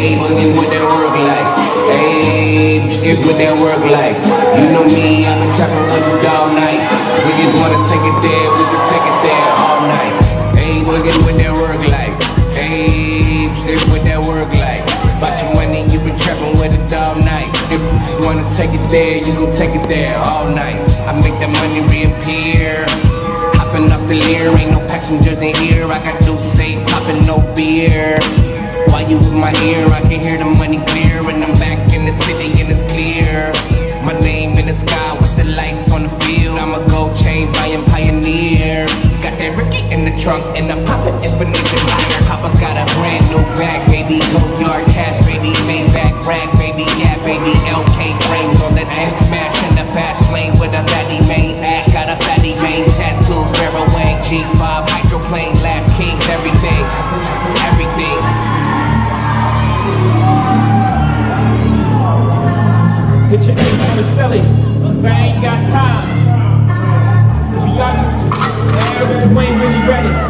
Hey, boogie, what that work like? Hey, skip what that work like? You know me, I've been trapping with it all night. If just wanna take it there, we can take it there all night. Hey, boogie, what that work like? Hey, skip what that work like? About your money, you been trapping with it all night. If we just wanna take it there, you gon' take it there all night. I make that money reappear. Hopping off the Lear, ain't no passengers in here. I got no say, popping no beer. While you in my ear, I can hear the money clear. And I'm back in the city and it's clear. My name in the sky with the lights on the field. I'm a gold chain buying pioneer. Got that Ricky in the trunk and I'm popping infinite desire. Papa's got a brand new bag, baby. Go yard cash, baby. Maybach rag, baby. Yeah, baby. LK frames on that ass smash in the fast lane with a fatty main ass. Got a fatty main tattoos, Vera Wang, G5, hydroplane, last kings, everything, everything. Hit your aim on the celly, cause I ain't got time. To be honest, yeah, you ain't really ready.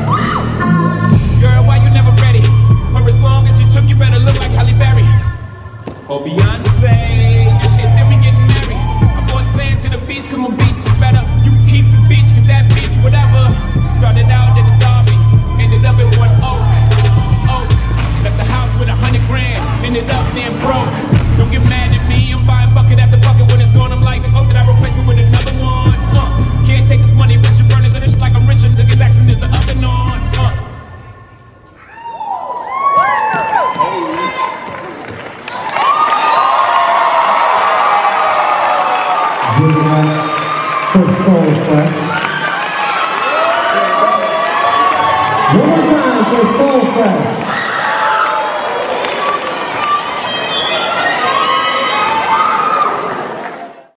For Soul Fresh. One more time for Soul.